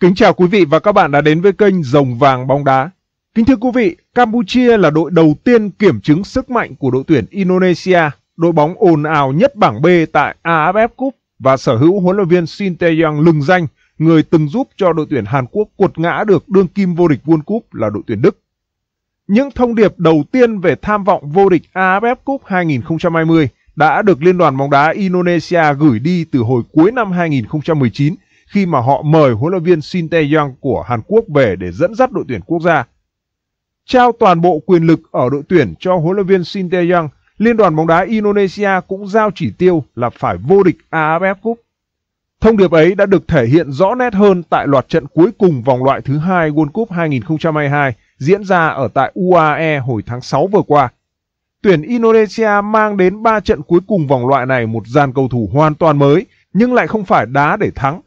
Kính chào quý vị và các bạn đã đến với kênh Rồng Vàng Bóng Đá. Kính thưa quý vị, Campuchia là đội đầu tiên kiểm chứng sức mạnh của đội tuyển Indonesia, đội bóng ồn ào nhất bảng B tại AFF Cup và sở hữu huấn luyện viên Shin Tae-yong lừng danh, người từng giúp cho đội tuyển Hàn Quốc quật ngã được đương kim vô địch World Cup là đội tuyển Đức. Những thông điệp đầu tiên về tham vọng vô địch AFF Cup 2020 đã được Liên đoàn bóng đá Indonesia gửi đi từ hồi cuối năm 2019 khi mà họ mời huấn luyện viên Shin Tae-yong của Hàn Quốc về để dẫn dắt đội tuyển quốc gia. Trao toàn bộ quyền lực ở đội tuyển cho huấn luyện viên Shin Tae-yong, Liên đoàn bóng đá Indonesia cũng giao chỉ tiêu là phải vô địch AFF Cup. Thông điệp ấy đã được thể hiện rõ nét hơn tại loạt trận cuối cùng vòng loại thứ hai World Cup 2022 diễn ra ở tại UAE hồi tháng 6 vừa qua. Tuyển Indonesia mang đến 3 trận cuối cùng vòng loại này một dàn cầu thủ hoàn toàn mới, nhưng lại không phải đá để thắng.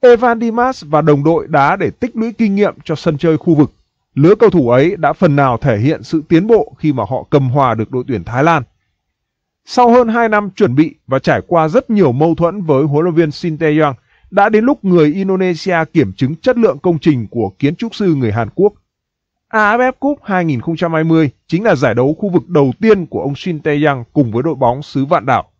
Evan Dimas và đồng đội đá để tích lũy kinh nghiệm cho sân chơi khu vực. Lứa cầu thủ ấy đã phần nào thể hiện sự tiến bộ khi mà họ cầm hòa được đội tuyển Thái Lan. Sau hơn 2 năm chuẩn bị và trải qua rất nhiều mâu thuẫn với huấn luyện viên Shin Tae-yong, đã đến lúc người Indonesia kiểm chứng chất lượng công trình của kiến trúc sư người Hàn Quốc. AFF Cup 2020 chính là giải đấu khu vực đầu tiên của ông Shin Tae-yong cùng với đội bóng xứ Vạn Đảo.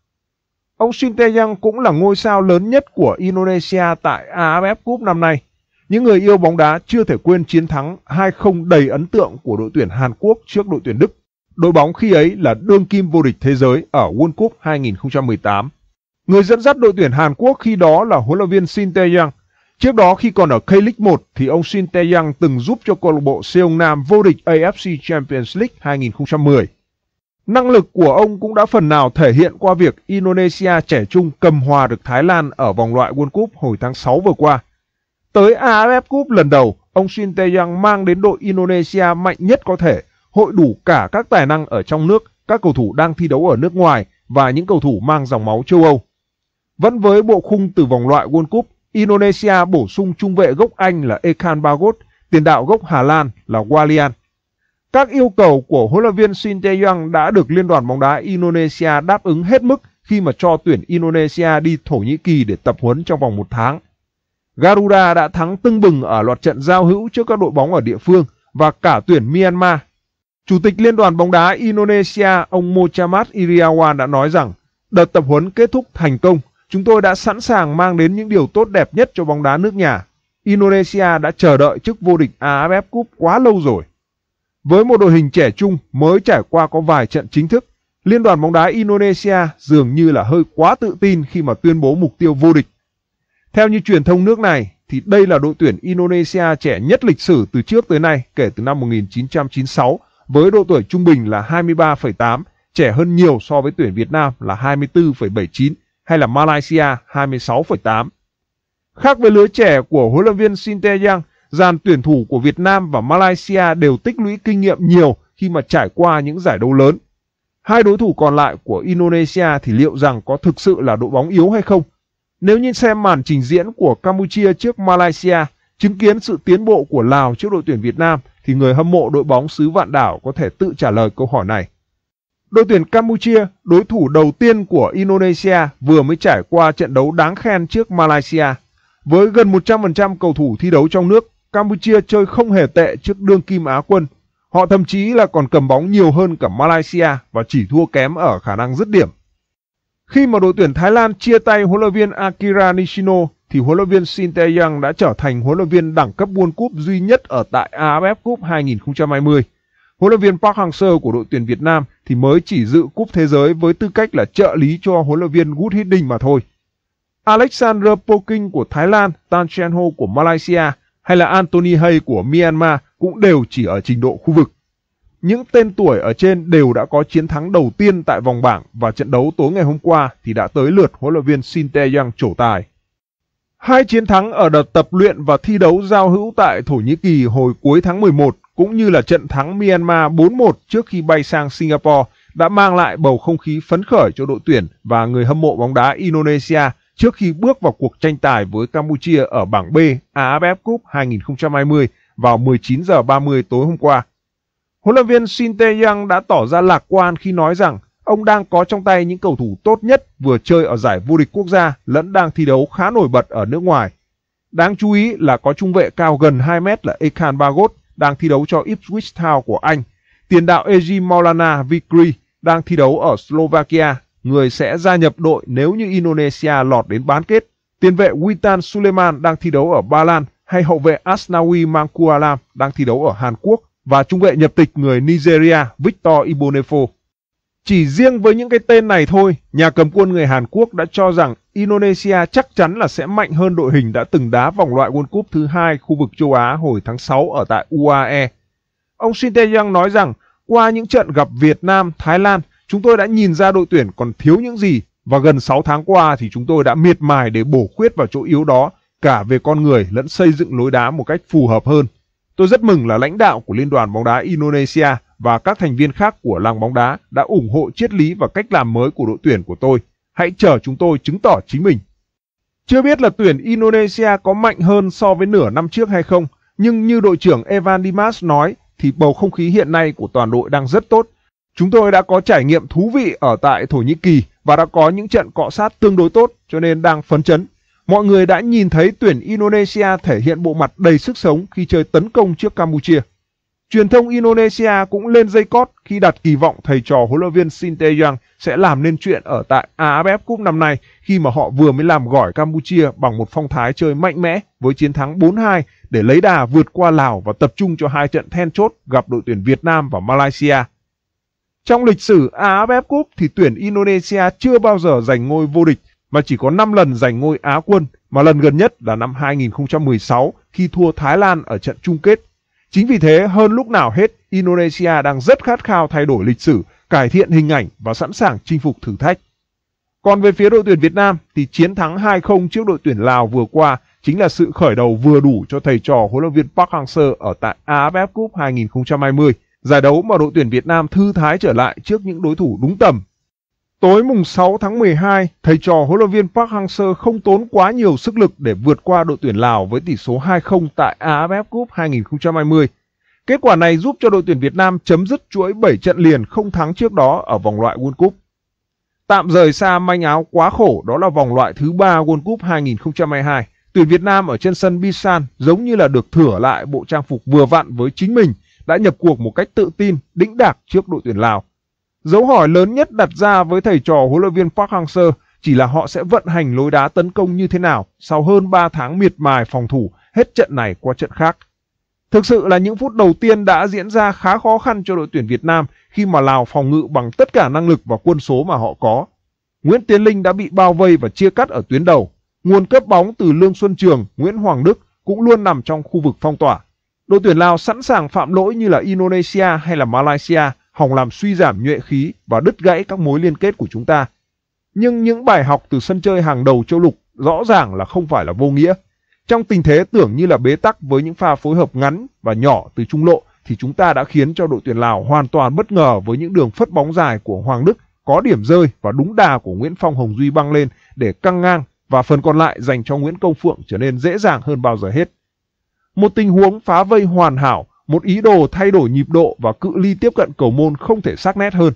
Ông Shin Tae-yang cũng là ngôi sao lớn nhất của Indonesia tại AFF Cup năm nay. Những người yêu bóng đá chưa thể quên chiến thắng 2-0 đầy ấn tượng của đội tuyển Hàn Quốc trước đội tuyển Đức. Đội bóng khi ấy là đương kim vô địch thế giới ở World Cup 2018. Người dẫn dắt đội tuyển Hàn Quốc khi đó là huấn luyện viên Shin Tae-yang. Trước đó khi còn ở K-League 1 thì ông Shin Tae-yang từng giúp cho câu lạc bộ Seoul Nam vô địch AFC Champions League 2010. Năng lực của ông cũng đã phần nào thể hiện qua việc Indonesia trẻ trung cầm hòa được Thái Lan ở vòng loại World Cup hồi tháng 6 vừa qua. Tới AFF Cup lần đầu, ông Shin Tae-yong mang đến đội Indonesia mạnh nhất có thể, hội đủ cả các tài năng ở trong nước, các cầu thủ đang thi đấu ở nước ngoài và những cầu thủ mang dòng máu châu Âu. Vẫn với bộ khung từ vòng loại World Cup, Indonesia bổ sung trung vệ gốc Anh là Ekan Bagot, tiền đạo gốc Hà Lan là Walian. Các yêu cầu của huấn luyện viên Shin Tae-yong đã được Liên đoàn bóng đá Indonesia đáp ứng hết mức khi mà cho tuyển Indonesia đi Thổ Nhĩ Kỳ để tập huấn trong vòng một tháng. Garuda đã thắng tưng bừng ở loạt trận giao hữu trước các đội bóng ở địa phương và cả tuyển Myanmar. Chủ tịch Liên đoàn bóng đá Indonesia ông Mochamat Iriawan đã nói rằng đợt tập huấn kết thúc thành công, chúng tôi đã sẵn sàng mang đến những điều tốt đẹp nhất cho bóng đá nước nhà. Indonesia đã chờ đợi chức vô địch AFF Cup quá lâu rồi. Với một đội hình trẻ trung mới trải qua có vài trận chính thức, Liên đoàn bóng đá Indonesia dường như là hơi quá tự tin khi mà tuyên bố mục tiêu vô địch. Theo như truyền thông nước này, thì đây là đội tuyển Indonesia trẻ nhất lịch sử từ trước tới nay kể từ năm 1996 với độ tuổi trung bình là 23,8, trẻ hơn nhiều so với tuyển Việt Nam là 24,79 hay là Malaysia 26,8. Khác với lứa trẻ của huấn luyện viên Shin Tae-yang dàn tuyển thủ của Việt Nam và Malaysia đều tích lũy kinh nghiệm nhiều khi mà trải qua những giải đấu lớn. Hai đối thủ còn lại của Indonesia thì liệu rằng có thực sự là đội bóng yếu hay không? Nếu nhìn xem màn trình diễn của Campuchia trước Malaysia, chứng kiến sự tiến bộ của Lào trước đội tuyển Việt Nam thì người hâm mộ đội bóng xứ Vạn Đảo có thể tự trả lời câu hỏi này. Đội tuyển Campuchia, đối thủ đầu tiên của Indonesia vừa mới trải qua trận đấu đáng khen trước Malaysia. Với gần 100% cầu thủ thi đấu trong nước, Campuchia chơi không hề tệ trước đương kim Á quân. Họ thậm chí là còn cầm bóng nhiều hơn cả Malaysia và chỉ thua kém ở khả năng dứt điểm. Khi mà đội tuyển Thái Lan chia tay huấn luyện viên Akira Nishino thì huấn luyện viên Shin Tae-yong đã trở thành huấn luyện viên đẳng cấp World Cup duy nhất ở tại AFF Cup 2020. Huấn luyện viên Park Hang-seo của đội tuyển Việt Nam thì mới chỉ dự cúp thế giới với tư cách là trợ lý cho huấn luyện viên Good Hiddink mà thôi. Alexander Poking của Thái Lan, Tan Chen Ho của Malaysia hay là Anthony Hay của Myanmar cũng đều chỉ ở trình độ khu vực. Những tên tuổi ở trên đều đã có chiến thắng đầu tiên tại vòng bảng và trận đấu tối ngày hôm qua thì đã tới lượt huấn luyện viên Shin Tae-yang trổ tài. Hai chiến thắng ở đợt tập luyện và thi đấu giao hữu tại Thổ Nhĩ Kỳ hồi cuối tháng 11 cũng như là trận thắng Myanmar 4-1 trước khi bay sang Singapore đã mang lại bầu không khí phấn khởi cho đội tuyển và người hâm mộ bóng đá Indonesia trước khi bước vào cuộc tranh tài với Campuchia ở bảng B AFF Cup 2020 vào 19 giờ 30 tối hôm qua. Huấn luyện viên Shin Tae-yang đã tỏ ra lạc quan khi nói rằng ông đang có trong tay những cầu thủ tốt nhất vừa chơi ở giải vô địch quốc gia lẫn đang thi đấu khá nổi bật ở nước ngoài. Đáng chú ý là có trung vệ cao gần 2 mét là Ekan Bagot đang thi đấu cho Ipswich Town của Anh. Tiền đạo Eji Maulana Vikri đang thi đấu ở Slovakia, người sẽ gia nhập đội nếu như Indonesia lọt đến bán kết. Tiền vệ Witan Suleiman đang thi đấu ở Ba Lan hay hậu vệ Asnawi Mangkualam đang thi đấu ở Hàn Quốc và trung vệ nhập tịch người Nigeria Victor Ibonefo. Chỉ riêng với những cái tên này thôi, nhà cầm quân người Hàn Quốc đã cho rằng Indonesia chắc chắn là sẽ mạnh hơn đội hình đã từng đá vòng loại World Cup thứ hai khu vực châu Á hồi tháng 6 ở tại UAE. Ông Shin Tae-young nói rằng qua những trận gặp Việt Nam, Thái Lan, chúng tôi đã nhìn ra đội tuyển còn thiếu những gì và gần 6 tháng qua thì chúng tôi đã miệt mài để bổ khuyết vào chỗ yếu đó cả về con người lẫn xây dựng lối đá một cách phù hợp hơn. Tôi rất mừng là lãnh đạo của Liên đoàn bóng đá Indonesia và các thành viên khác của làng bóng đá đã ủng hộ triết lý và cách làm mới của đội tuyển của tôi. Hãy chờ chúng tôi chứng tỏ chính mình. Chưa biết là tuyển Indonesia có mạnh hơn so với nửa năm trước hay không, nhưng như đội trưởng Evan Dimas nói thì bầu không khí hiện nay của toàn đội đang rất tốt. Chúng tôi đã có trải nghiệm thú vị ở tại Thổ Nhĩ Kỳ và đã có những trận cọ sát tương đối tốt, cho nên đang phấn chấn. Mọi người đã nhìn thấy tuyển Indonesia thể hiện bộ mặt đầy sức sống khi chơi tấn công trước Campuchia. Truyền thông Indonesia cũng lên dây cót khi đặt kỳ vọng thầy trò huấn luyện viên Shin Tae-yong sẽ làm nên chuyện ở tại AFF Cup năm nay khi mà họ vừa mới làm gỏi Campuchia bằng một phong thái chơi mạnh mẽ với chiến thắng 4-2 để lấy đà vượt qua Lào và tập trung cho hai trận then chốt gặp đội tuyển Việt Nam và Malaysia. Trong lịch sử AFF Cup thì tuyển Indonesia chưa bao giờ giành ngôi vô địch mà chỉ có 5 lần giành ngôi Á quân mà lần gần nhất là năm 2016 khi thua Thái Lan ở trận chung kết Chính vì thế, hơn lúc nào hết, Indonesia đang rất khát khao thay đổi lịch sử, cải thiện hình ảnh và sẵn sàng chinh phục thử thách. Còn về phía đội tuyển Việt Nam thì chiến thắng 2-0 trước đội tuyển Lào vừa qua chính là sự khởi đầu vừa đủ cho thầy trò huấn luyện viên Park Hang-seo ở tại AFF Cup 2020, giải đấu mà đội tuyển Việt Nam thư thái trở lại trước những đối thủ đúng tầm Tối mùng 6 tháng 12, thầy trò huấn luyện viên Park Hang-seo không tốn quá nhiều sức lực để vượt qua đội tuyển Lào với tỷ số 2-0 tại AFF Cup 2020. Kết quả này giúp cho đội tuyển Việt Nam chấm dứt chuỗi 7 trận liền không thắng trước đó ở vòng loại World Cup. Tạm rời xa manh áo quá khổ đó là vòng loại thứ 3 World Cup 2022. Tuyển Việt Nam ở trên sân Bisan giống như là được thửa lại bộ trang phục vừa vặn với chính mình, đã nhập cuộc một cách tự tin, đĩnh đạc trước đội tuyển Lào. Dấu hỏi lớn nhất đặt ra với thầy trò huấn luyện viên Park Hang-seo chỉ là họ sẽ vận hành lối đá tấn công như thế nào sau hơn 3 tháng miệt mài phòng thủ hết trận này qua trận khác. Thực sự là những phút đầu tiên đã diễn ra khá khó khăn cho đội tuyển Việt Nam khi mà Lào phòng ngự bằng tất cả năng lực và quân số mà họ có. Nguyễn Tiến Linh đã bị bao vây và chia cắt ở tuyến đầu. Nguồn cấp bóng từ Lương Xuân Trường, Nguyễn Hoàng Đức cũng luôn nằm trong khu vực phong tỏa. Đội tuyển Lào sẵn sàng phạm lỗi như là Indonesia hay là Malaysia, hòng làm suy giảm nhuệ khí và đứt gãy các mối liên kết của chúng ta. Nhưng những bài học từ sân chơi hàng đầu châu lục rõ ràng là không phải là vô nghĩa. Trong tình thế tưởng như là bế tắc với những pha phối hợp ngắn và nhỏ từ trung lộ thì chúng ta đã khiến cho đội tuyển Lào hoàn toàn bất ngờ với những đường phất bóng dài của Hoàng Đức có điểm rơi và đúng đà của Nguyễn Phong Hồng Duy băng lên để căng ngang và phần còn lại dành cho Nguyễn Công Phượng trở nên dễ dàng hơn bao giờ hết. Một tình huống phá vây hoàn hảo một ý đồ thay đổi nhịp độ và cự ly tiếp cận cầu môn không thể sắc nét hơn.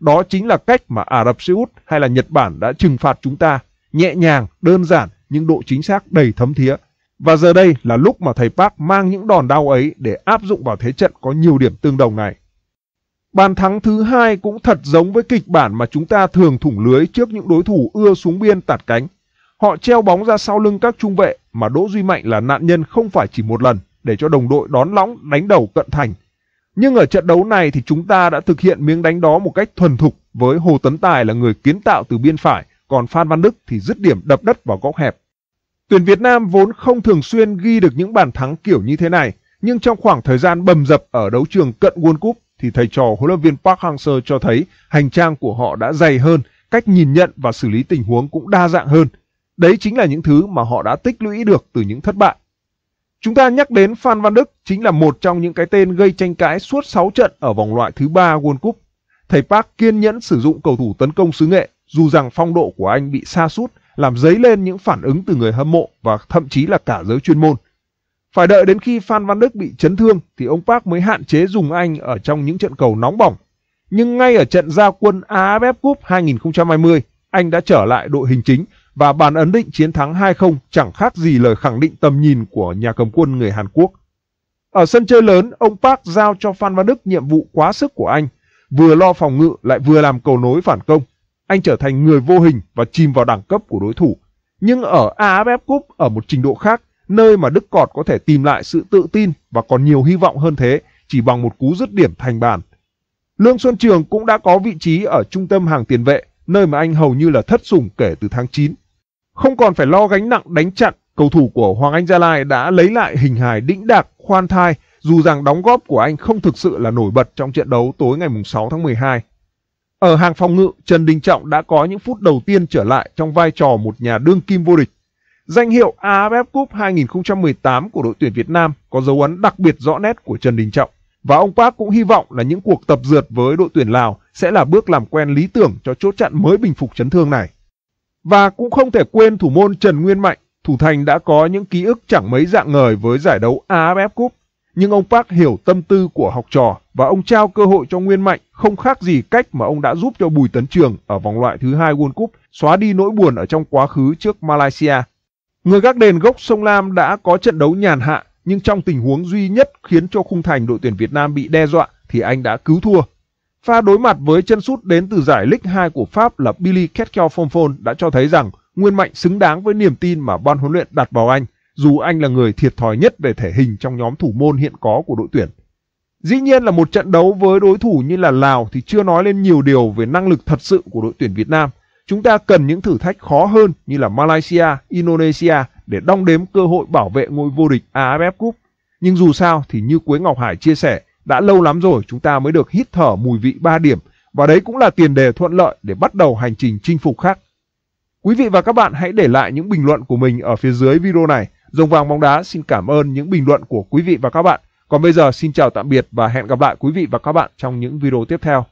Đó chính là cách mà Ả Rập Xê Út hay là Nhật Bản đã trừng phạt chúng ta, nhẹ nhàng, đơn giản nhưng độ chính xác đầy thấm thía. Và giờ đây là lúc mà thầy Park mang những đòn đau ấy để áp dụng vào thế trận có nhiều điểm tương đồng này. Bàn thắng thứ hai cũng thật giống với kịch bản mà chúng ta thường thủng lưới trước những đối thủ ưa xuống biên tạt cánh. Họ treo bóng ra sau lưng các trung vệ mà Đỗ Duy Mạnh là nạn nhân không phải chỉ một lần để cho đồng đội đón lõng đánh đầu cận thành. Nhưng ở trận đấu này thì chúng ta đã thực hiện miếng đánh đó một cách thuần thục với Hồ Tấn Tài là người kiến tạo từ biên phải, còn Phan Văn Đức thì dứt điểm đập đất vào góc hẹp. Tuyển Việt Nam vốn không thường xuyên ghi được những bàn thắng kiểu như thế này, nhưng trong khoảng thời gian bầm dập ở đấu trường cận World Cup thì thầy trò huấn luyện viên Park Hang-seo cho thấy hành trang của họ đã dày hơn, cách nhìn nhận và xử lý tình huống cũng đa dạng hơn. Đấy chính là những thứ mà họ đã tích lũy được từ những thất bại. Chúng ta nhắc đến Phan Văn Đức chính là một trong những cái tên gây tranh cãi suốt 6 trận ở vòng loại thứ 3 World Cup. Thầy Park kiên nhẫn sử dụng cầu thủ tấn công xứ nghệ dù rằng phong độ của anh bị sa sút làm dấy lên những phản ứng từ người hâm mộ và thậm chí là cả giới chuyên môn. Phải đợi đến khi Phan Văn Đức bị chấn thương thì ông Park mới hạn chế dùng anh ở trong những trận cầu nóng bỏng. Nhưng ngay ở trận giao quân AFF Cup 2020, anh đã trở lại đội hình chính và bàn ấn định chiến thắng 2-0 chẳng khác gì lời khẳng định tầm nhìn của nhà cầm quân người Hàn Quốc. Ở sân chơi lớn, ông Park giao cho Phan Văn Đức nhiệm vụ quá sức của anh, vừa lo phòng ngự lại vừa làm cầu nối phản công. Anh trở thành người vô hình và chìm vào đẳng cấp của đối thủ. Nhưng ở AFF Cup ở một trình độ khác, nơi mà Đức Cọt có thể tìm lại sự tự tin và còn nhiều hy vọng hơn thế chỉ bằng một cú dứt điểm thành bàn. Lương Xuân Trường cũng đã có vị trí ở trung tâm hàng tiền vệ, nơi mà anh hầu như là thất sủng kể từ tháng 9. Không còn phải lo gánh nặng đánh chặn, cầu thủ của Hoàng Anh Gia Lai đã lấy lại hình hài đĩnh đạc, khoan thai, dù rằng đóng góp của anh không thực sự là nổi bật trong trận đấu tối ngày 6 tháng 12. Ở hàng phòng ngự, Trần Đình Trọng đã có những phút đầu tiên trở lại trong vai trò một nhà đương kim vô địch. Danh hiệu AFF Cup 2018 của đội tuyển Việt Nam có dấu ấn đặc biệt rõ nét của Trần Đình Trọng. Và ông Park cũng hy vọng là những cuộc tập dượt với đội tuyển Lào sẽ là bước làm quen lý tưởng cho chốt chặn mới bình phục chấn thương này. Và cũng không thể quên thủ môn Trần Nguyên Mạnh, thủ thành đã có những ký ức chẳng mấy dạng ngời với giải đấu AFF Cup. Nhưng ông Park hiểu tâm tư của học trò và ông trao cơ hội cho Nguyên Mạnh không khác gì cách mà ông đã giúp cho Bùi Tấn Trường ở vòng loại thứ hai World Cup xóa đi nỗi buồn ở trong quá khứ trước Malaysia. Người gác đền gốc sông Lam đã có trận đấu nhàn hạ nhưng trong tình huống duy nhất khiến cho khung thành đội tuyển Việt Nam bị đe dọa thì anh đã cứu thua. Pha đối mặt với chân sút đến từ giải League 2 của Pháp là Billy Ketkel Fonfon đã cho thấy rằng Nguyên Mạnh xứng đáng với niềm tin mà ban huấn luyện đặt vào anh, dù anh là người thiệt thòi nhất về thể hình trong nhóm thủ môn hiện có của đội tuyển. Dĩ nhiên là một trận đấu với đối thủ như là Lào thì chưa nói lên nhiều điều về năng lực thật sự của đội tuyển Việt Nam. Chúng ta cần những thử thách khó hơn như là Malaysia, Indonesia để đong đếm cơ hội bảo vệ ngôi vô địch AFF Cup. Nhưng dù sao thì như Quế Ngọc Hải chia sẻ, đã lâu lắm rồi chúng ta mới được hít thở mùi vị 3 điểm và đấy cũng là tiền đề thuận lợi để bắt đầu hành trình chinh phục khác. Quý vị và các bạn hãy để lại những bình luận của mình ở phía dưới video này. Rồng vàng bóng đá xin cảm ơn những bình luận của quý vị và các bạn. Còn bây giờ xin chào tạm biệt và hẹn gặp lại quý vị và các bạn trong những video tiếp theo.